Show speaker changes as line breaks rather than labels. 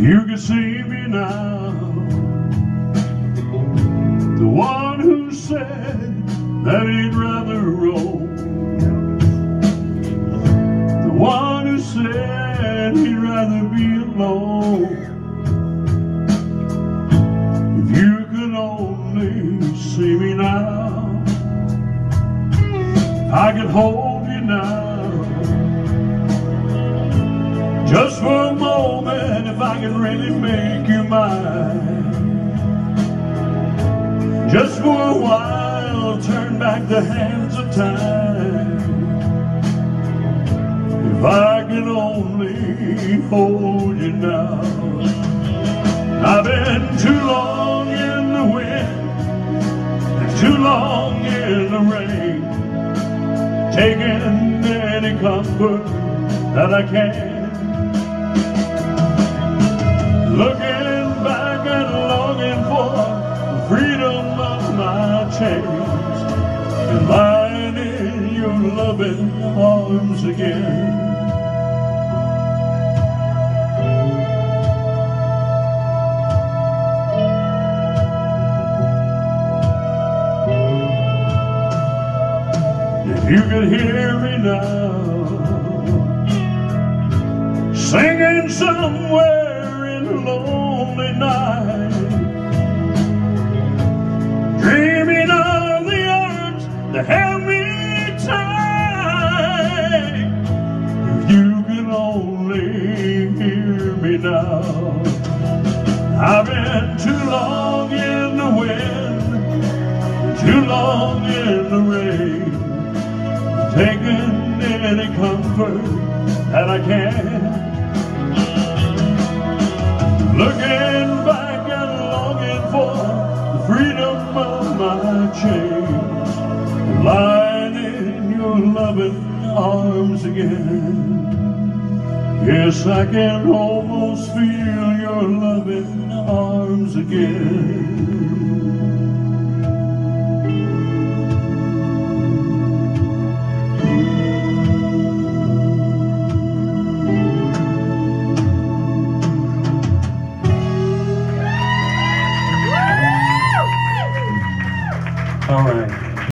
could see me now, the one who said that he'd rather roam, the one who said he'd rather be alone. If you could only see me now, I could hold you now. Just for a moment, if I could really make you mine. Just for a while, turn back the hands of time. If I could only hold you now. I've been too long in the wind, too long in the rain, taking any comfort that I can. Looking back and longing for the freedom of my chains and lying in your loving arms again. If you could hear me now, singing somewhere in a lonely night, dreaming of the arms that held me tight. If you could only hear me now, I've been too long in the wind, too long in the rain taking any comfort that I can. Looking back and longing for the freedom of my chains, lying in your loving arms again. Yes, I can almost feel your loving arms again.